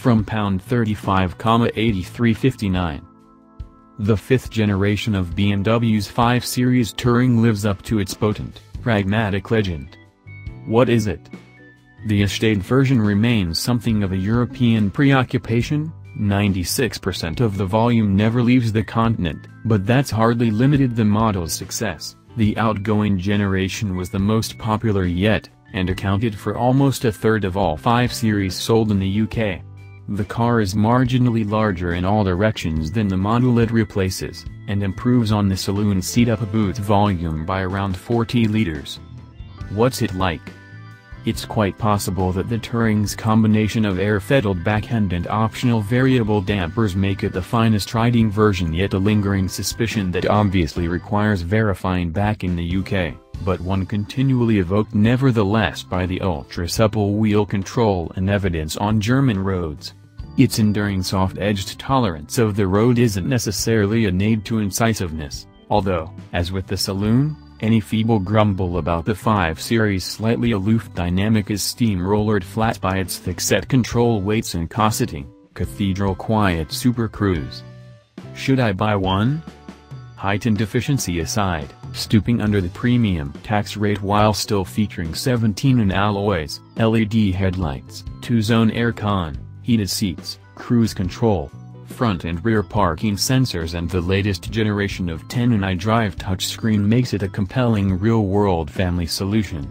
from pound 35,8359. The fifth generation of BMW's 5 Series Touring lives up to its potent, pragmatic legend. What is it? The estate version remains something of a European preoccupation, 96% of the volume never leaves the continent, but that's hardly limited the model's success. The outgoing generation was the most popular yet, and accounted for almost a third of all 5 Series sold in the UK. The car is marginally larger in all directions than the model it replaces, and improves on the saloon seat-up boot volume by around 40 liters. What's it like? It's quite possible that the Touring's combination of air-fettled backend and optional variable dampers make it the finest riding version yet a lingering suspicion that obviously requires verifying back in the UK, but one continually evoked nevertheless by the ultra-supple wheel control and evidence on German roads. Its enduring soft-edged tolerance of the road isn't necessarily a aid to incisiveness, although, as with the saloon, any feeble grumble about the 5 Series' slightly aloof dynamic is steamrollered flat by its thick-set control weights and cosseting, cathedral quiet Super Cruise. Should I buy one? Heightened efficiency aside, stooping under the premium tax rate while still featuring 17-in alloys, LED headlights, two-zone aircon, heated seats, cruise control, front and rear parking sensors and the latest generation of 10-in iDrive touchscreen makes it a compelling real-world family solution.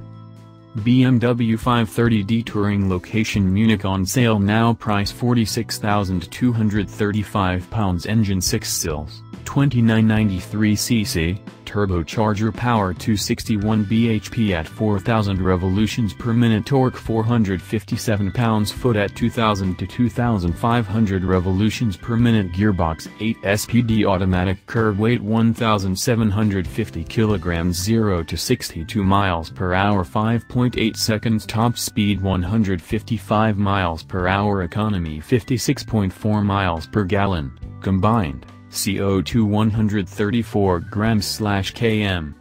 BMW 530d Touring location Munich on sale now price £46,235 engine 6 sills, 2993cc, turbocharger power 261 bhp at 4000 revolutions per minute torque 457 pounds-foot at 2000 to 2500 revolutions per minute gearbox 8 SPD automatic curb weight 1750 kilograms 0 to 62 miles per hour 5.8 seconds top speed 155 miles per hour economy 56.4 miles per gallon, combined. CO2 134 grams/km.